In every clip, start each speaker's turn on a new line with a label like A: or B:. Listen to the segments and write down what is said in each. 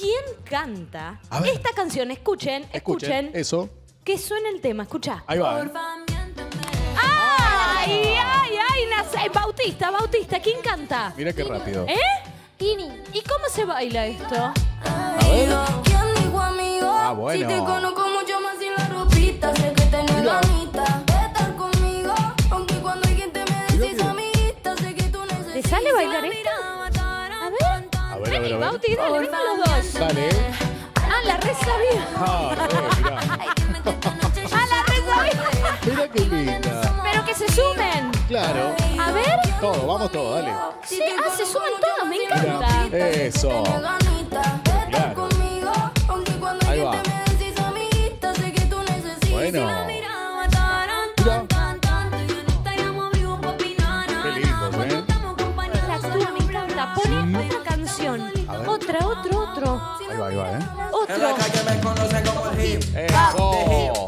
A: ¿Quién canta
B: A ver.
A: esta canción? Escuchen, escuchen.
B: Escuchen. Eso.
A: Que suena el tema, escucha.
B: Ahí va. ¿eh?
A: ¡Ay, ay, ay! nace- Bautista, Bautista, ¿quién canta?
B: Mira qué rápido.
A: ¿Eh?
C: Tini.
A: ¿Y cómo se baila esto?
D: ¿Quién dijo amigo?
B: Ah, bueno.
D: Si te conozco mucho más sin la ropita, sé que tenés ganita de estar conmigo. Aunque cuando alguien te me decís amiguita, sé que tú necesitas.
A: ¿Te sale bailar esto?
D: A
A: ver. Bauti, dale, vengan los dos.
B: Dale.
A: Ah, la re sabía.
B: Ah, mirá.
A: Ah, la re sabía.
B: Mirá qué linda.
A: Pero que se sumen.
B: Claro.
A: A ver.
B: Todo, vamos todos, dale.
A: Sí, ah, se suman todos, me encanta.
B: Mira, eso. Claro.
D: conmigo. Aunque cuando
B: Ahí va.
D: te
B: A ver.
A: Otra, otro, otro.
B: Ahí va, ahí va, ¿eh?
A: Otro.
B: Eso.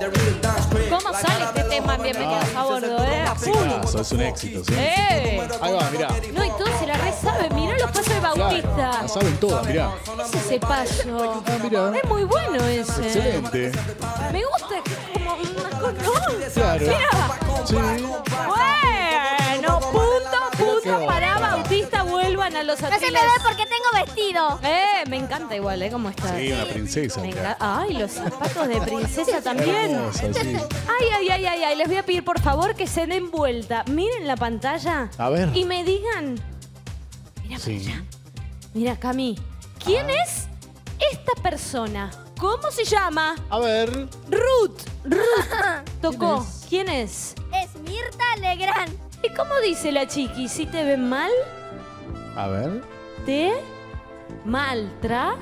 A: ¿Cómo sale este tema en Bienvenidos a Bordo, eh? A full.
B: Es un éxito, ¿sí?
A: ¡Eh!
B: Ahí va, mirá.
A: No, y todos se la re saben. Mirá los pasos de
B: Claro,
A: Bautista.
B: la saben todas, mirá.
A: ¿Qué es ese paso?
B: Ah, mirá.
A: Es muy bueno ese.
B: Excelente.
A: Me gusta que es como una cosa.
B: Claro.
A: Mirá.
B: Sí.
A: Bueno, los
C: No se me
A: atriles.
C: ve porque tengo vestido.
A: Eh, me encanta igual, ¿eh? ¿Cómo está?
B: Sí, una princesa.
A: Me
B: mirá.
A: Ay, los zapatos de princesa también.
B: Hermosa, sí.
A: Ay, ay, ay, ay, ay. Les voy a pedir por favor que se den vuelta. Miren la pantalla.
B: A ver.
A: Y me digan. Mira,
B: Sí.
A: Mira, Cami. ¿Quién
B: Ah.
A: es esta persona? ¿Cómo se llama?
B: A ver.
A: Ruth. Ruth. Tocó. ¿Quién es?
C: Es Mirta Legrand.
A: ¿Y cómo dice la chiqui? Si te ven mal,
B: A ver.
A: te maltra.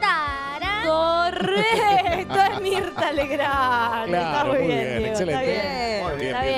C: Tarán.
A: Correcto, es Mirta Legrand. está
B: Claro,
A: muy
B: muy
A: bien,
B: bien,
A: Diego,
B: excelente.
A: Está bien,
B: Muy bien,
A: está bien.